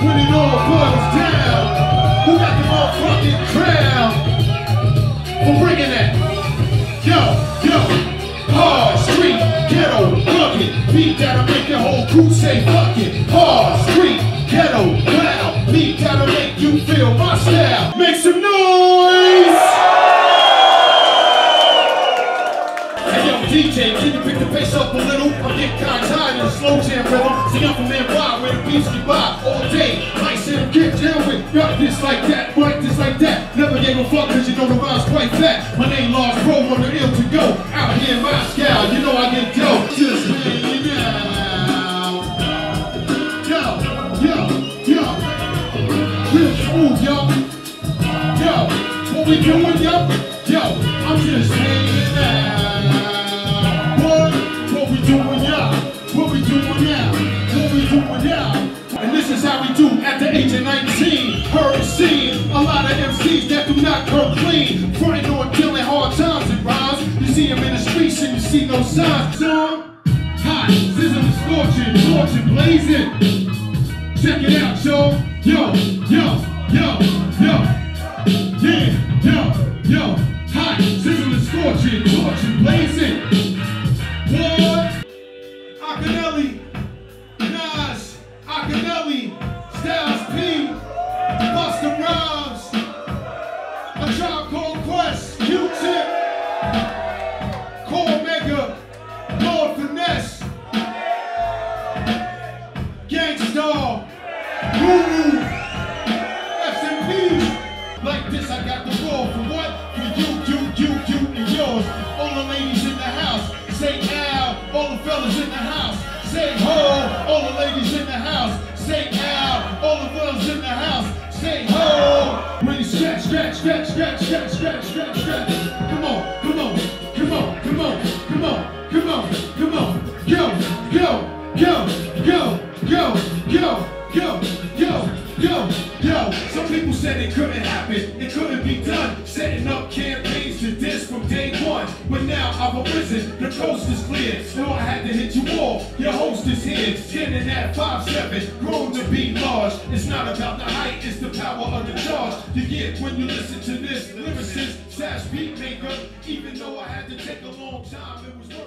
It all boils down, who got the motherfucking crown? For bringing that? Yo, yo, hard street, ghetto, bucket, beat that'll make your whole crew say fuck it. Hard street, ghetto, loud, beat that'll make you feel my style. Make some noise! I'm getting kinda tired of the slow jam rhythm. See, I'm from NY where the beats get by all day. Might say them get down with rock this like that, right this like that. Never gave a fuck cause you know the rhyme's quite fat. My name Large Pro, on the ill to go. Out here in Moscow, you know I get dope. Just out. Yo, yo, yo. Yo, what we doing, yo? We? And this is how we do at the age of 19. Heard seen a lot of MCs that do not come clean. Fronting on killing hard times and rhymes. You see them in the streets and you see no signs. Son, hot, sizzling, scorching, torching, blazing. Check it out. Yo, yo, yo, yo. Akinyele, Styles P, Busta Rhymes, A Tribe Called Quest, Q-Tip, Cormega, Lord Finesse, scratch, scratch, scratch, scratch, scratch, scratch. Come on, come on, come on, come on, come on, come on, come on. Go, go, go, go, go, go, go, go, go. Some people said it couldn't happen, it couldn't be done. Setting up campaigns to diss from day one. But now I've arisen, the coast is clear. Now I had to hit you all. Your host is here, standing at 5'7, grown to be large. It's not about the height, it's the power of the charge. You get when you listen to this lyricist, slash beat maker. Even though I had to take a long time, it was